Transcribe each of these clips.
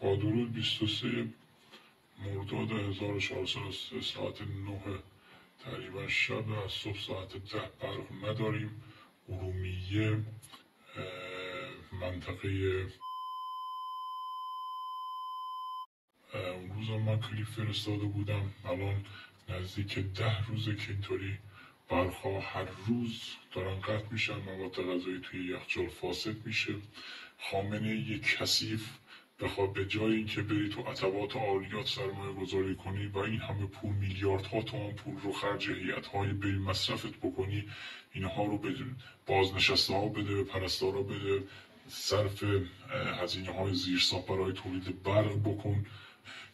با درود 23 مرداد 1403 ساعت 9 تقریبا شب از صبح ساعت ده برق نداریم. ارومیه منطقه اون روز من کلیپ فرستاده بودم. الان نزدیک ده روزه که اینطوری برخا هر روز دارن قطع میشن. مواد غذایی توی یخچال فاسد میشه. خامنه یک کثیف بخواد به جای اینکه بری تو عطبات عالیات سرمایه گذاری کنی و این همه پول میلیاردها تومان پول رو خرج هیئت های بری مصرفت بکنی اینها رو به بازنشسته ها بده به پرستارا بده صرف هزینه های زیر برای تولید برق بکن.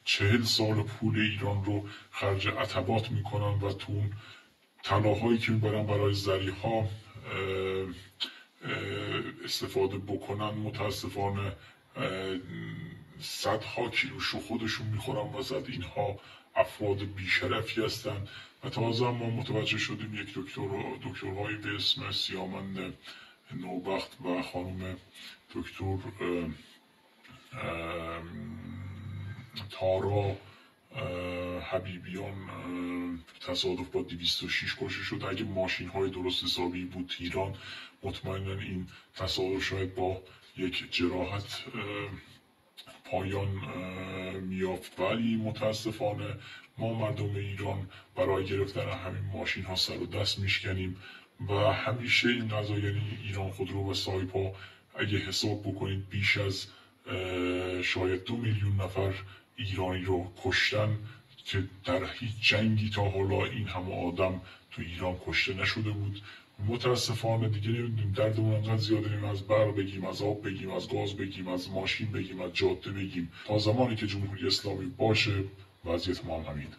چهل سال پول ایران رو خرج عطبات می‌کنن و تو اون طلاهایی که می‌برن برای زریها استفاده بکنن. متاسفانه صدها کیلوشو خودشون می‌خورن وسط. اینها افراد بیشرفی هستند و تازه ما متوجه شدیم یک دکتر دکترهایی به اسم سیامند نوبخت و خانم دکتر تارا حبیبیان تصادف با 206 کشته شد. اگه ماشین های درست حسابی بود ایران مطمئنا این تصادف شاید با یک جراحت پایان میافت. ولی متاسفانه ما مردم ایران برای گرفتن همین ماشین ها سر و دست میشکنیم و همیشه این قضا یعنی ایران خودرو و سایپا اگه حساب بکنید بیش از شاید دو میلیون نفر ایرانی رو کشتن که در هیچ جنگی تا حالا این همه آدم تو ایران کشته نشده بود. متاسفانه دیگه نمی‌دونیم. دردمون انقدر زیاده نیم از برق بگیم از آب بگیم از گاز بگیم از ماشین بگیم از جاده بگیم. تا زمانی که جمهوری اسلامی باشه وضعیت ما هم همینه.